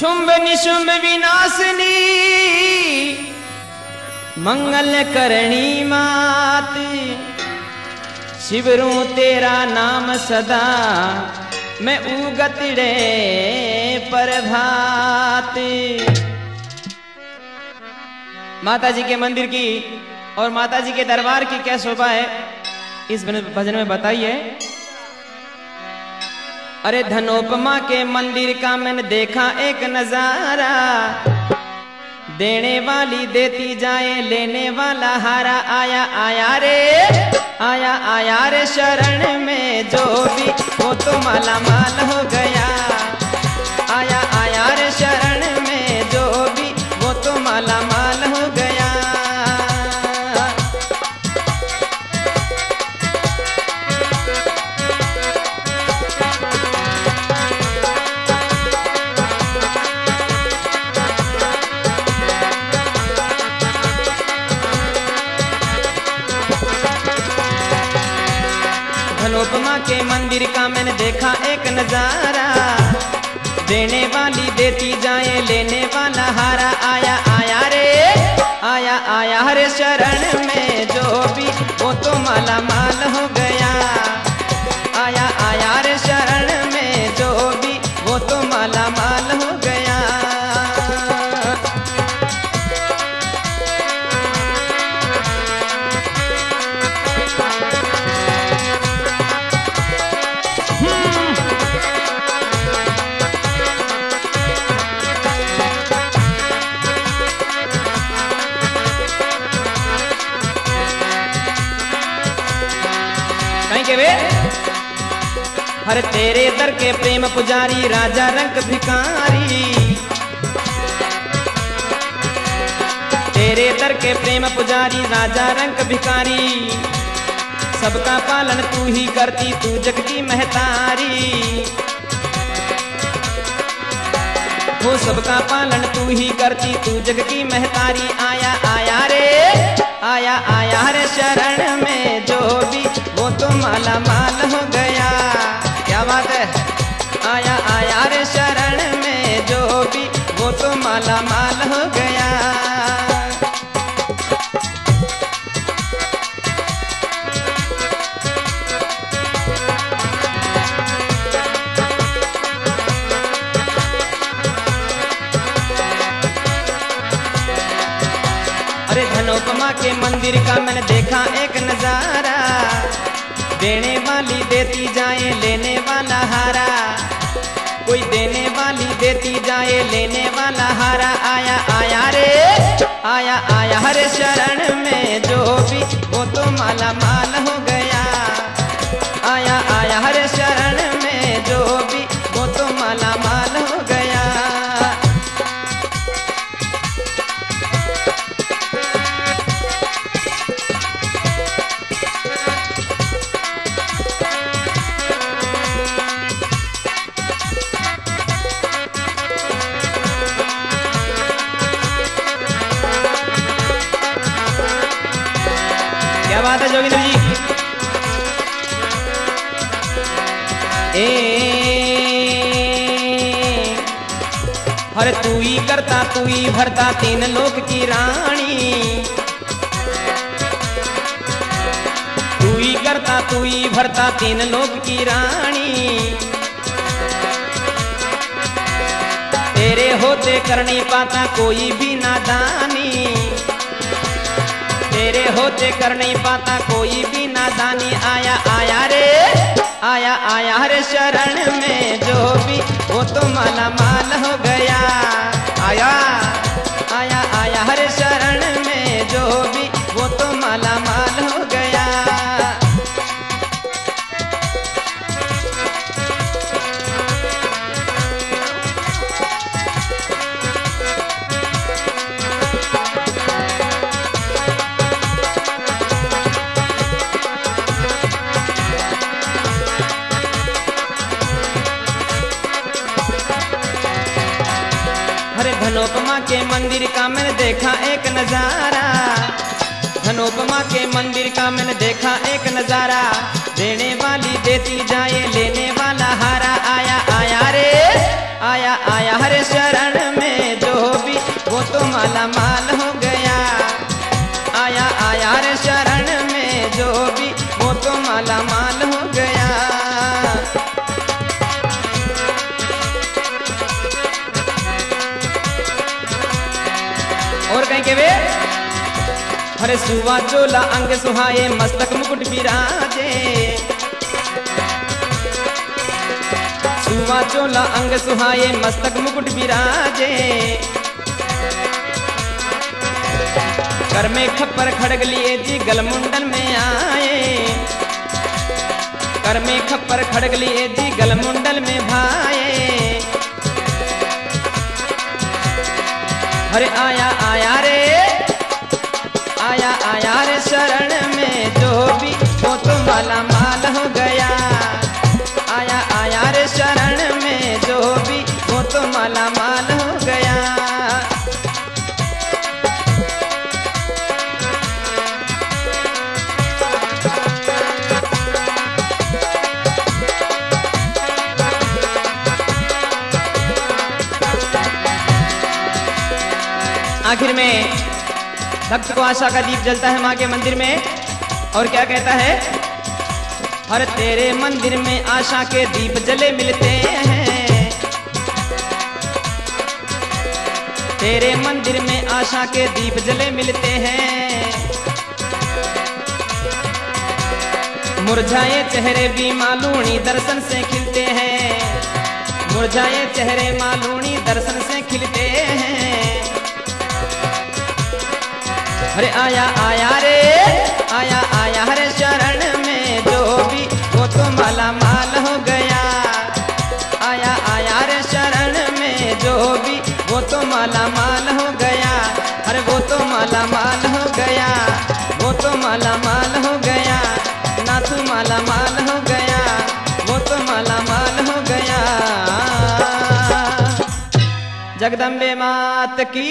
शुंभ निशुंभ विनाशनी, मंगल करणी मात। शिवरू तेरा नाम सदा, मैं उगतड़े पर भात। माता जी के मंदिर की और माता जी के दरबार की क्या शोभा है, इस भजन में बताइए। अरे धनोपमा के मंदिर का मैंने देखा एक नज़ारा। देने वाली देती जाए, लेने वाला हारा। आया आया रे, आया आया रे शरण में जो भी, वो तो माला माल हो गया। आया आया रे शरण में जो भी, वो तो माला माल हो गया। धनोपमा के मंदिर का मैंने देखा एक नज़ारा। देने वाली देती जाए लेने वाला हर तेरे दर के प्रेम पुजारी, राजा, रंग भिकारी तेरे दर के प्रेम पुजारी, राजा, रंग भिकारी सबका पालन तू ही करती, तू जग की महतारी। वो सबका पालन तू ही करती, तू जग की महतारी। आया आया रे, आया आया रे शरण में जो भी, वो तो माला माल हो गया। क्या बात है? आया आया रे शरण में जो भी, वो तो माला माल हो गया। अरे धनोपमा के मंदिर का मैंने देखा एक नज़ारा। देने वाली देती जाए, लेने वाला हारा। कोई देने वाली देती जाए, लेने वाला हारा। आया आया रे, आया आया हरे शरण में जो भी, वो तो माला माल हो गया। आया आया हरे शरण क्या बात है जोगिंदर जी। ए अरे तू ही करता तू ही भरता, तीन लोक की रानी तू ही करता तू ही भरता, तीन लोक की रानी तेरे होते कर नहीं पाता, कोई भी नादानी तेरे होते कर नहीं पाता, कोई भी नादानी आया आया रे, आया आया रे शरण में, जो भी, वो तो माला माल हो गया। आया आया आया हरे शरण में, जो भी, वो तो माला माल हो गया। धनोपमा के मंदिर का मैंने देखा एक नज़ारा। धनोपमा के मंदिर का मैंने देखा एक नज़ारा। देने वाली देती जाए, लेने वाला हारा आया आया रे। आया आया, हरे शरण। के वे। हरे सुवा चोला अंग सुहाए, मस्तक मुकुट विराजे सुवा चोला अंग सुहाए, मस्तक मुकुट विराजे कर में खप्पर खड़ग लिए जी गल मुंडन में आए। कर में खप्पर खड़ग लिए जी गल मुंडल में भाए। हरे आया माला माल हो गया। आया आया रे शरण में जो भी वो तो माला माल हो गया। आखिर में भक्त को आशा का दीप जलता है माँ के मंदिर में और क्या कहता है? हर तेरे मंदिर में आशा के दीप जले मिलते हैं। तेरे मंदिर में आशा के दीप जले मिलते हैं। मुरझाए चेहरे भी मालूनी दर्शन से खिलते हैं। मुरझाए चेहरे मालूनी दर्शन से खिलते हैं। अरे आया आया रे आया आया माला माल हो गया वो तो माला हो गया। जगदम्बे मात की।